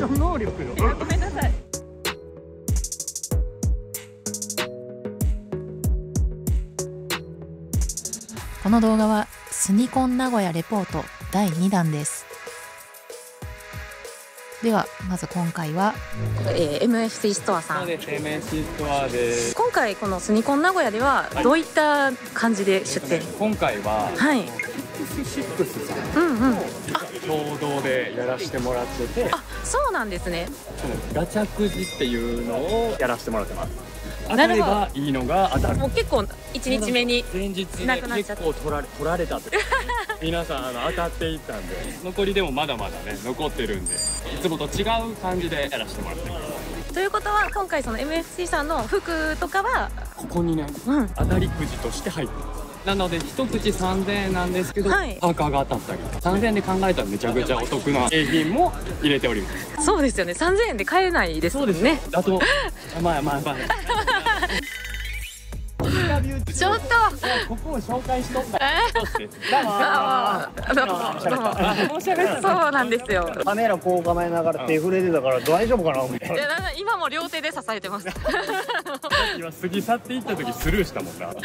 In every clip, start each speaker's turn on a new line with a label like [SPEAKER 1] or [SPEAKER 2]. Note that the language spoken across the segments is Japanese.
[SPEAKER 1] ション能力よ
[SPEAKER 2] ごめんなさい
[SPEAKER 3] この動画はスニコン名古屋レポート第2弾です。ではまず今回は、えー、MFC ストアさ
[SPEAKER 1] ん。です MSC ストアです。
[SPEAKER 2] 今回このスニコン名古屋ではどういった感じで出店？
[SPEAKER 1] 今回は
[SPEAKER 2] はい。
[SPEAKER 1] 66さん。
[SPEAKER 2] うんうん。
[SPEAKER 1] 共同でやらせてもらってて。
[SPEAKER 2] あそうなんですね。
[SPEAKER 1] ガチャくじっていうのをやらせてもらってます当たればいいのが当たる。
[SPEAKER 2] もう結構1日目に
[SPEAKER 1] 前日で
[SPEAKER 2] なくなっちゃった。
[SPEAKER 1] 結構取られ取られたって皆さんあの当たっていったんで。残りでもまだまだね残ってるんで。いつもと違う感じでやらせてもらってます。
[SPEAKER 2] ということは今回その MFC さんの服とかは
[SPEAKER 1] ここにね
[SPEAKER 2] うん。
[SPEAKER 1] 当たりくじとして入ってます。なので一口3000円なんですけど、
[SPEAKER 2] はい。
[SPEAKER 1] パーカーが当たったり。3000円で考えたらめちゃくちゃお得な景品も入れております。
[SPEAKER 2] そうですよね。3000円で買えないですもんね。
[SPEAKER 1] あとまあまあまあ
[SPEAKER 2] ちょっと。
[SPEAKER 1] ここを紹介しとった
[SPEAKER 2] え
[SPEAKER 1] どうして
[SPEAKER 2] あーどうもどうもそうなんですよ。
[SPEAKER 4] カメラこう構えながら手触れてたから大丈夫かな？みたい
[SPEAKER 2] やなな今も両手で支えてますすい
[SPEAKER 1] 今過ぎ去っていった時スルーしたもんな
[SPEAKER 2] ません。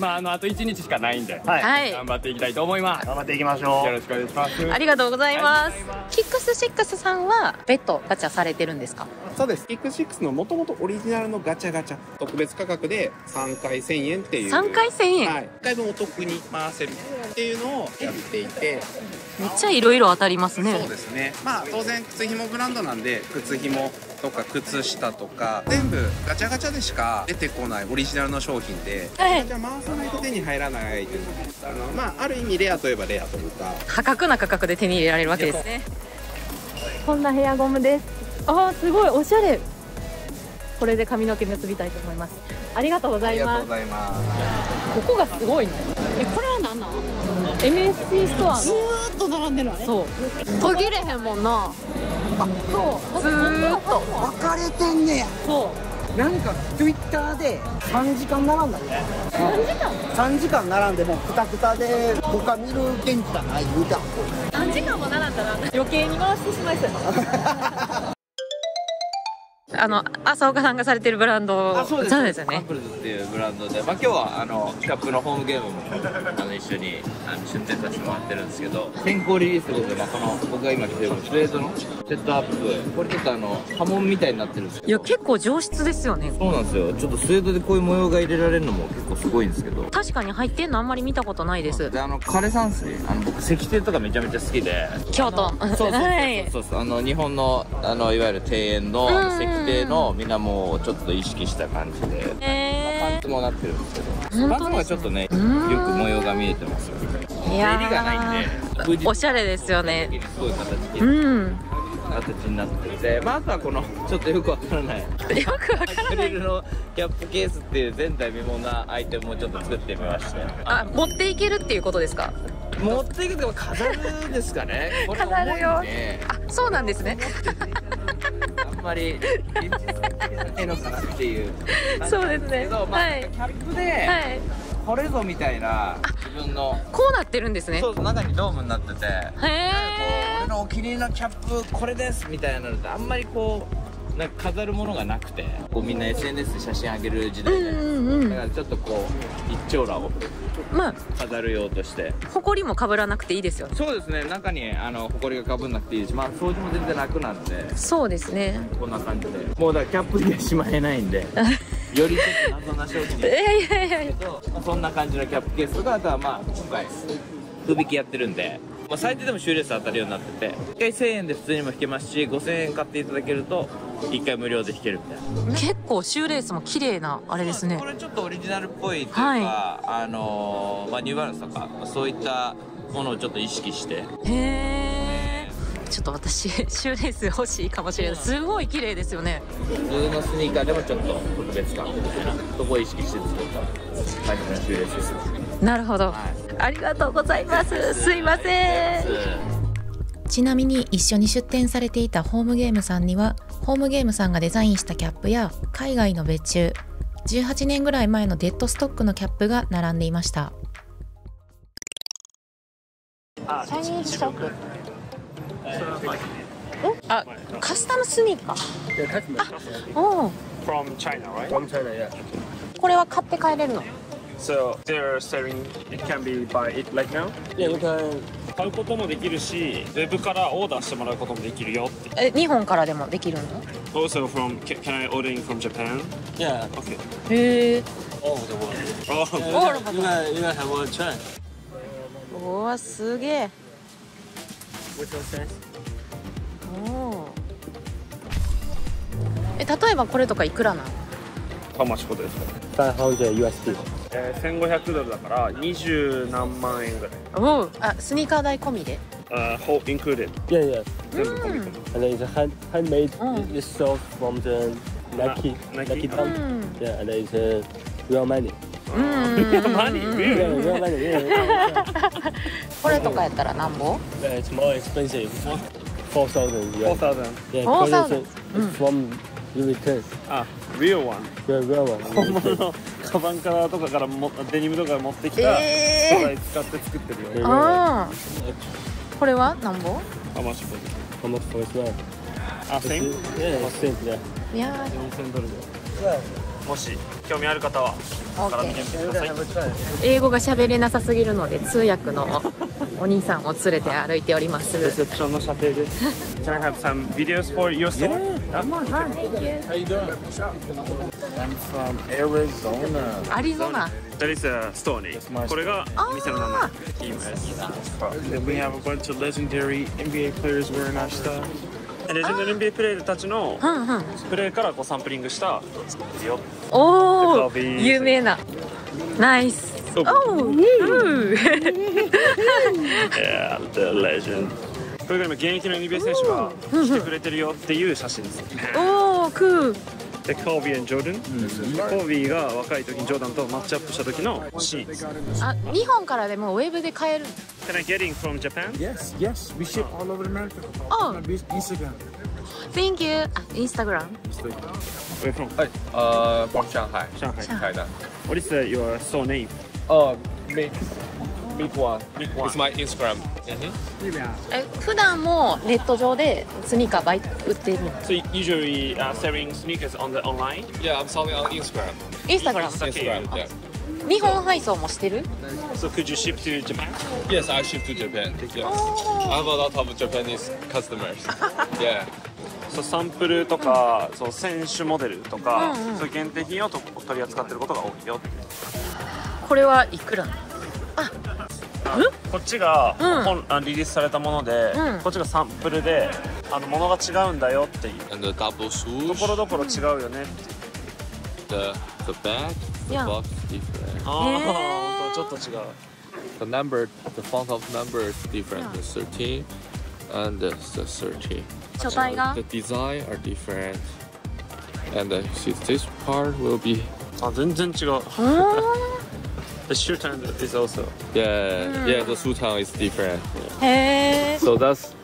[SPEAKER 1] まああのあと1日しかないんで、
[SPEAKER 4] はい、
[SPEAKER 2] はい
[SPEAKER 1] 頑張っていきたいと思います。
[SPEAKER 4] 頑張っていきましょう。
[SPEAKER 1] よろしくお願いします。
[SPEAKER 2] ありがとうございます。キックスシックスさんはベッドガチャされてるんですか？
[SPEAKER 5] そうです。キックシックスのもともとオリジナルのガチャガチャ。特別価格で3回1000円っていう。
[SPEAKER 2] 3回1000円、
[SPEAKER 5] はい。1回分お得に回せるっていうのをやっていて。
[SPEAKER 2] めっちゃいろいろ当たりますね。
[SPEAKER 5] そうですね。まあ当然靴ひもブランドなんで靴ひもとか靴下とか。全部ガチャガチャでしか出てこないオリジナルの商品で、
[SPEAKER 2] はい
[SPEAKER 5] じゃあ回さないと手に入らないアイテムあの。まあある意味レアといえばレアというか。
[SPEAKER 2] 破格な価格で手に入れられるわけですね。
[SPEAKER 6] こんなヘアゴムですあーすごいおしゃれ。これで髪の毛結びたいと思います。ありがとうございます。
[SPEAKER 5] ざいます。
[SPEAKER 6] ここがすごいね。えこれは何なの MSC ストアの。ずーっと並んでるのねそう。途切れへんもんな。あそう。ずーっと。
[SPEAKER 4] 分かれてんねや。
[SPEAKER 6] そう。
[SPEAKER 4] なんか Twitter で3時間並んだね
[SPEAKER 6] 何時間
[SPEAKER 4] ？3時間並んでもうクタクタで他見る元気がない言うた
[SPEAKER 6] 何時間も並んだら余計に回してしまいそうやな
[SPEAKER 2] あの浅岡さんがされてるブランド。
[SPEAKER 7] あそうです。
[SPEAKER 2] よね。
[SPEAKER 7] カップルズっていうブランドで、まあ、今日はあのキャップのホームゲームもあの一緒にあの出展させてもらってるんですけど先行リリースということで、まあ、この僕が今着てるスウェードのセットアップ。これちょっとあの波紋みたいになってるんですけど
[SPEAKER 2] いや結構上質ですよね。
[SPEAKER 7] そうなんですよ。ちょっとスウェードでこういう模様が入れられるのも結構すごいんですけど。
[SPEAKER 2] 確かに入ってんのあんまり見たことないです。
[SPEAKER 7] であの枯山水。あの僕石庭とかめちゃめちゃ好きで。
[SPEAKER 2] 京都。
[SPEAKER 7] そうそうそう
[SPEAKER 2] はい
[SPEAKER 7] そうそう。あの日本のあのいわゆる庭園の石庭のみんなもうちょっと意識した感じで、パン
[SPEAKER 2] え
[SPEAKER 7] ツもなってるんですけど。パンツの方がちょっとねよく模様が見えてますよ。
[SPEAKER 2] いや
[SPEAKER 7] がないんで。
[SPEAKER 2] おしゃれですよね。
[SPEAKER 7] すごい形に。
[SPEAKER 2] うん。
[SPEAKER 7] 形になってて、まあ、あとはこのちょっとよくわからない。
[SPEAKER 2] よくわから
[SPEAKER 7] アクリルのキャップケースっていう前代未聞なアイテムをちょっと作ってみまして。
[SPEAKER 2] あ持っていけるっていうことですか？
[SPEAKER 7] 持っていくとか飾るですかね？
[SPEAKER 2] 飾るよ。あそうなんですね
[SPEAKER 7] まり現実的じゃないのかなっていう
[SPEAKER 2] そうですね。
[SPEAKER 7] けど、まあ
[SPEAKER 2] はい。
[SPEAKER 7] キャップで、
[SPEAKER 2] はい。
[SPEAKER 7] これぞみたいな自分の
[SPEAKER 2] こうなってるんですね。
[SPEAKER 7] そう中にドームになってて。
[SPEAKER 2] へえ
[SPEAKER 7] 俺のお気に入りのキャップこれですみたいなのってあんまりこうなんか飾るものがなくてこうみんな SNS で写真上げる時代。で、
[SPEAKER 2] うんうんうん。
[SPEAKER 7] だからちょっとこう一長羅を
[SPEAKER 2] まあ
[SPEAKER 7] 飾るようとして。
[SPEAKER 2] 埃もかぶらなくていいですよね。
[SPEAKER 7] そうですね。中にあの埃がかぶんなくていいしまあ掃除も全然楽なんで。
[SPEAKER 2] そうですね。
[SPEAKER 7] こんな感じで。もうだからキャップにはしまえないんで。よりちょっと謎な商品に
[SPEAKER 2] いやいやいやいや。
[SPEAKER 7] そんな感じのキャップケースとかあとはまあ今回福引きやってるんで、まあ、最低でも修列当たるようになってて1回1000円で普通にも引けますし5000円買っていただけると1回無料で引けるみたいな。
[SPEAKER 2] 結構シューレースも綺麗なあれですね。
[SPEAKER 7] これちょっとオリジナルっぽいというか、
[SPEAKER 2] は
[SPEAKER 7] あのーまあ、ニューバランスとかまあそういったものをちょっと意識して。
[SPEAKER 2] へえちょっと私 シューレース欲しいかもしれない。すごい綺麗ですよね。
[SPEAKER 7] 普通のスニーカーでもちょっと特別感みたいなそこを意識して作ったマイクのシューレースです
[SPEAKER 2] なるほど、
[SPEAKER 7] はい。
[SPEAKER 2] ありがとうございます。すいません。
[SPEAKER 3] ちなみに一緒に出展されていたホームゲームさんにはホームゲームさんがデザインしたキャップや海外の別注18年ぐらい前のデッドストックのキャップが並んでいました。
[SPEAKER 2] チャイニーズショップ。あカスタムスニーカー。あお
[SPEAKER 1] From China, right?
[SPEAKER 8] From China, yeah.
[SPEAKER 2] これは買って帰れるの？
[SPEAKER 1] So they're selling, it can be buy it like now?
[SPEAKER 8] Yeah, you can.
[SPEAKER 1] 買うこともできるし、ウェブからオーダーしてもらうこともできるよって。
[SPEAKER 2] え日本からでもできるの
[SPEAKER 1] Also from, can, I ordering from Japan?
[SPEAKER 8] Yeah,
[SPEAKER 1] Okay.
[SPEAKER 2] へえ
[SPEAKER 8] all the world.
[SPEAKER 1] Oh,
[SPEAKER 2] All over
[SPEAKER 8] can, you, can, you can have a try.
[SPEAKER 2] うわすげえ
[SPEAKER 8] What's your sense?
[SPEAKER 2] おーえ例えばこれとかいくらなの
[SPEAKER 1] how much for this?
[SPEAKER 8] 500 USD.
[SPEAKER 1] えー、1500ドルだから20何万円ぐらい。
[SPEAKER 2] おおあスニーカー代込みで
[SPEAKER 1] Uh, whole included.
[SPEAKER 8] Yeah, yeah.
[SPEAKER 1] 全部込み込み。
[SPEAKER 8] And then it's a hand, handmade.
[SPEAKER 2] Mm.
[SPEAKER 8] It's sold from the Nike,
[SPEAKER 1] Nike?
[SPEAKER 2] うん
[SPEAKER 8] Yeah, and it's uh, real money.
[SPEAKER 2] うん
[SPEAKER 1] Money,
[SPEAKER 8] Yeah,
[SPEAKER 1] really?
[SPEAKER 8] real money. Yeah, yeah.
[SPEAKER 2] これとかやったらなんぼ
[SPEAKER 8] yeah it's more expensive. 4,000 USD.
[SPEAKER 1] 4000
[SPEAKER 8] Yeah,
[SPEAKER 2] 4,000
[SPEAKER 8] because it's, from Louis Vuitton.
[SPEAKER 1] あ、real one.
[SPEAKER 8] Yeah, real one.
[SPEAKER 1] 本物のカバンからとかからもデニムとか持ってきた素
[SPEAKER 2] え
[SPEAKER 1] 材使って作ってる
[SPEAKER 2] え
[SPEAKER 1] よ。
[SPEAKER 2] ああこれは？なんぼ
[SPEAKER 1] ？How much for this?
[SPEAKER 8] How much for this one?
[SPEAKER 1] あ、1000?
[SPEAKER 8] Yeah, it's same, yeah.
[SPEAKER 2] いや
[SPEAKER 1] 4000ドルで。もし興味ある方は、
[SPEAKER 2] ー
[SPEAKER 1] から見
[SPEAKER 2] OK
[SPEAKER 1] てみてください。
[SPEAKER 2] 英語が喋れなさすぎるので通訳のお兄さんを連れて歩いております
[SPEAKER 1] レセプションの射程です。Can I have some videos for your store?
[SPEAKER 8] How you doing?
[SPEAKER 9] I'm from Arizona.
[SPEAKER 2] アリゾナ
[SPEAKER 1] That is a Stony. これが店の名前。
[SPEAKER 9] And we have a bunch of legendary NBA players wearing our stuff.
[SPEAKER 1] レジェンド NBA プレイヤーたちのプレイからこうサンプリングしたよ。
[SPEAKER 2] おお有名なナイスおお
[SPEAKER 1] Yeah, the legend. これが今現役の NBA 選手が来てくれてるよっていう写真です。
[SPEAKER 2] おおクー
[SPEAKER 1] で、コービーとジョーダン。コービーが若い時にジョーダンとマッチアップした時のシーンです。
[SPEAKER 2] あ日本からでもウェブで買える
[SPEAKER 1] Can I get in from Japan?
[SPEAKER 9] Yes, yes, we ship all over America.
[SPEAKER 2] Oh.
[SPEAKER 9] Instagram.
[SPEAKER 2] Thank you あインスタグラム
[SPEAKER 1] Where from?
[SPEAKER 7] Uh, from Shanghai.
[SPEAKER 1] Shanghai.
[SPEAKER 7] China.
[SPEAKER 1] What is uh, your store name?
[SPEAKER 7] Oh, Meek. Meek One. It's my Instagram.
[SPEAKER 2] え普段もネット上でスニーカーバイ売ってるの
[SPEAKER 1] So you usually uh, selling sneakers on the online?
[SPEAKER 7] Yeah, I'm selling on Instagram.
[SPEAKER 2] インスタグラム
[SPEAKER 7] Instagram, yeah.
[SPEAKER 2] 日本配送もしてる
[SPEAKER 1] So could you ship to Japan?
[SPEAKER 7] Yes, I ship to Japan. Yes. I have a lot of Japanese customers. yeah.
[SPEAKER 1] そうサンプルとか、そう選手モデルとか、
[SPEAKER 2] うんうん
[SPEAKER 1] そういう限定品をと取り扱ってることが多いよ。
[SPEAKER 2] これはいくらなの
[SPEAKER 1] こっちが
[SPEAKER 2] うん
[SPEAKER 1] リリースされたもので、
[SPEAKER 2] うん
[SPEAKER 1] こっちがサンプルで、あの物が違うんだよっていう。と.ころどころ違うよねっていう。
[SPEAKER 7] The the bag, the box different.
[SPEAKER 1] ああ、
[SPEAKER 2] へー
[SPEAKER 1] 本当ちょっと違う。
[SPEAKER 7] The number, the font of number is different. The 13 and the, the 13.
[SPEAKER 2] 書体が
[SPEAKER 7] The design are different. And uh, see, this part will be
[SPEAKER 1] あ、全然違う。The shoe turn is also.
[SPEAKER 7] yeah yeah the sutan is different.
[SPEAKER 2] んへえ
[SPEAKER 7] So that's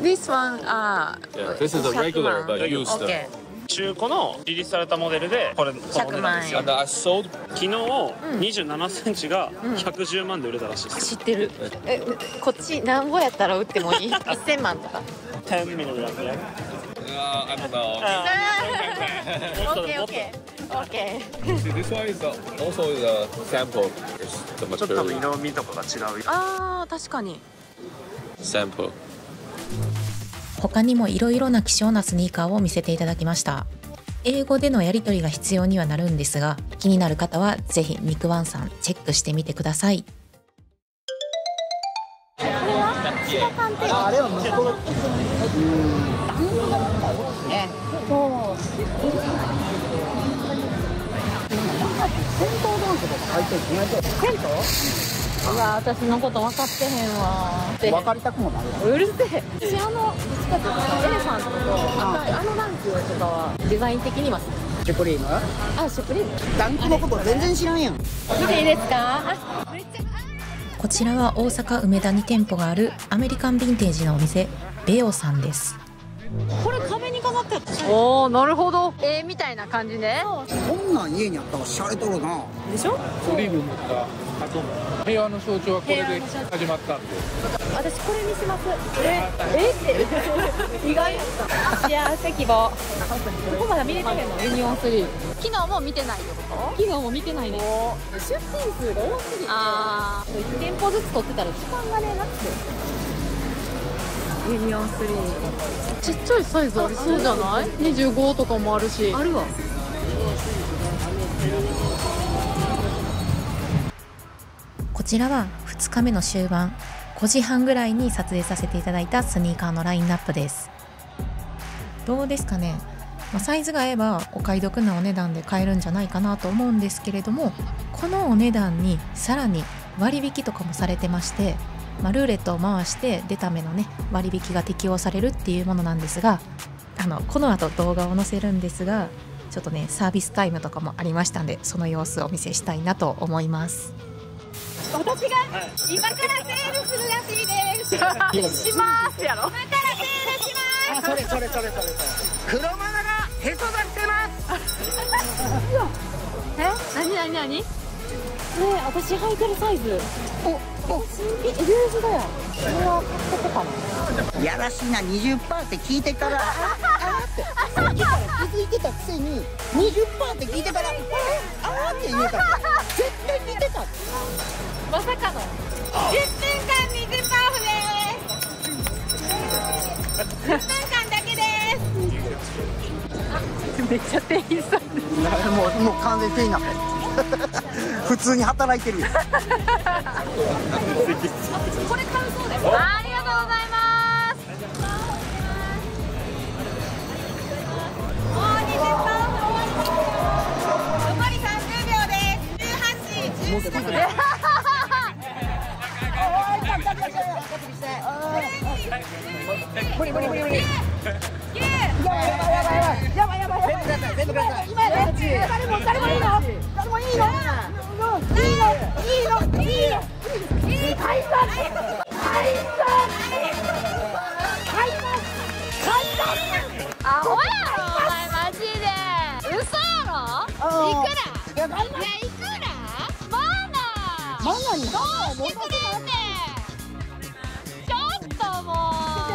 [SPEAKER 2] This one あ
[SPEAKER 7] yeah. This is a regular but used.
[SPEAKER 2] OK
[SPEAKER 1] 中古のリリースされたモデルで、これ、このお値段ですよ。昨日、27センチが110万で売れたらしいです。
[SPEAKER 2] 知ってるえこっち何ぼやったら売ってもいい1000万とか
[SPEAKER 1] 10 million ね。
[SPEAKER 7] uh, I don't know.
[SPEAKER 2] OKOKOK
[SPEAKER 7] See, this one is uh, also is a sample. It's the
[SPEAKER 1] ちょっと多分
[SPEAKER 7] material
[SPEAKER 1] 色味とかが違う。
[SPEAKER 2] あー確かに
[SPEAKER 7] sample.
[SPEAKER 3] 他にもいろいろな希少なスニーカーを見せていただきました英語でのやり取りが必要にはなるんですが気になる方はぜひミクワンさんチェックしてみてください
[SPEAKER 4] あれは息子の
[SPEAKER 2] うわ私のこと分かってへんわ。
[SPEAKER 4] 分かりたくもなる
[SPEAKER 2] うるせえ。私あのどっちかっていうとエレファントと赤いあのランクとかはデザイン的には
[SPEAKER 4] シュプリーム？
[SPEAKER 2] あシュプリーム。
[SPEAKER 4] ダンクのこと全然知らんやん。
[SPEAKER 2] 見ていいですか？あ
[SPEAKER 3] こちらは大阪梅田に店舗があるアメリカンヴィンテージのお店ベオさんです。
[SPEAKER 6] これ壁に飾っておおなるほど。絵みたいな感じね。
[SPEAKER 4] こんなん家にあったらしゃれとるな。
[SPEAKER 6] でしょ？
[SPEAKER 9] オリーブ塗った後も平和の象徴はこれで始まったんで。
[SPEAKER 6] 私これにします。え？え？って。意外やった。幸せ希望。ここまだ見れてへんのユニオン3昨日も見てないってこと昨日も見てないね。出店数が多すぎて。ああ1店舗ずつ取ってたら時間がねなくてユニオン3ちっちゃいサイズありそうじゃない？25とかもあるし。あるわ。
[SPEAKER 3] こちらは2日目の終盤。5時半ぐらいに撮影させていただいたスニーカーのラインナップです。どうですかね、まあ、サイズが合えばお買い得なお値段で買えるんじゃないかなと思うんですけれどもこのお値段にさらに割引とかもされてまして、まあ、ルーレットを回して出た目のね割引が適用されるっていうものなんですがあのこの後動画を載せるんですがちょっとねサービスタイムとかもありましたんでその様子をお見せしたいなと思います。
[SPEAKER 6] 私が今からセールするらしいです。しますやろ。今からセールします
[SPEAKER 4] あそれそれそれそれそれ黒マナがへそ出してます。
[SPEAKER 6] え何何何？ねえ私履いてるサイズ。おおえルーズだよ。これはここかな
[SPEAKER 4] やらしいな20%って聞いてから。ああって。さっきから気づいてた。くせに20%って聞いてから。ああって言うた絶対見てた。
[SPEAKER 6] まさかの。10分間20%オフです10分間だけですめっちゃ店員さん
[SPEAKER 4] もうもう完全店員な 普通に働いてる
[SPEAKER 6] これ買うそうですありがとうございますもう20残り30秒です18時18
[SPEAKER 4] 無理無理無理無理いや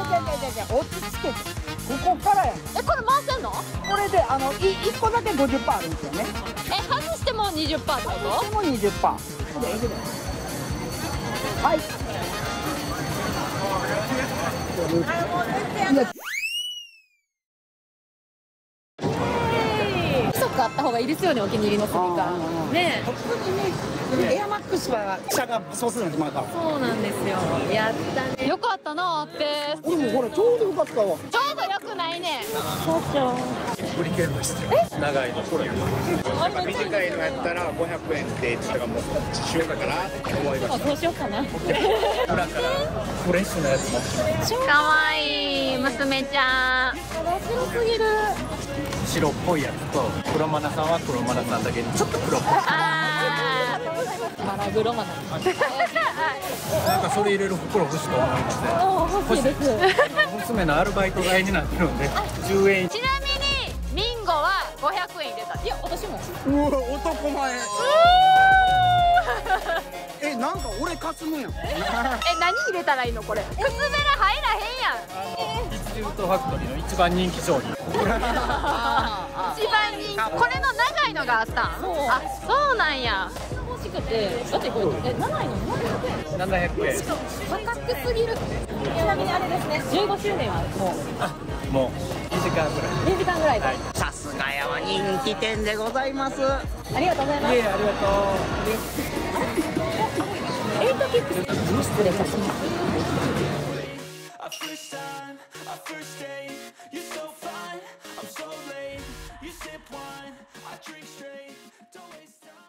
[SPEAKER 4] いやいやいや落ち着けてここからや
[SPEAKER 6] えこれ回せんの？
[SPEAKER 4] これであのい1個だけ50%あるんですよね。
[SPEAKER 6] え外しても20%ってこと？
[SPEAKER 4] でも20%はい。いや
[SPEAKER 6] 規則あった方がいいですよねお気に入りのスニーカー。ね
[SPEAKER 4] エアマックスは下がそうするの決まるから。
[SPEAKER 6] そうなんですよ。やったね。よかったなって
[SPEAKER 4] 俺もほらちょうどよかったわ
[SPEAKER 6] くないね
[SPEAKER 9] 売り切れました長いのこれやっぱ短いのやったら500円でちょっともうしようかなって思いました
[SPEAKER 6] どうしようかな
[SPEAKER 9] 裏からフレッシュなやつも
[SPEAKER 6] かわいい娘ちゃん白すぎる
[SPEAKER 9] 白っぽいやつと黒マナさんは黒マナさんだけにちょっと黒っぽい
[SPEAKER 6] あーマラグロマナ
[SPEAKER 9] なんかそれ入れる袋欲しく思いまして
[SPEAKER 6] 欲しいです。
[SPEAKER 9] 娘のアルバイト代になってるんで10円
[SPEAKER 6] ちなみにミンゴは500円入れた。いや私も
[SPEAKER 4] うわ男前。えなんか俺かすむやん。
[SPEAKER 6] え何入れたらいいのこれ？靴べら入らへんやん。
[SPEAKER 9] 一流とファクトリーの一番人気商品。
[SPEAKER 6] 一番人気。これの長いのがあったん？あそうなんや。欲しくてだってこれえ長いの
[SPEAKER 9] 700円。
[SPEAKER 6] 高くすぎる。ちなみにあれですね15周年はもう。
[SPEAKER 9] もう2時間ぐらい。
[SPEAKER 6] 2時間ぐらいで、
[SPEAKER 4] さすがやわ人気店でございます。
[SPEAKER 6] ありがとうございます。
[SPEAKER 9] いえありがとう。
[SPEAKER 6] エイトキックス失礼いたします
[SPEAKER 10] Our first time, our first date. You're so fine, I'm so late. You sip wine, I drink straight. Don't waste time.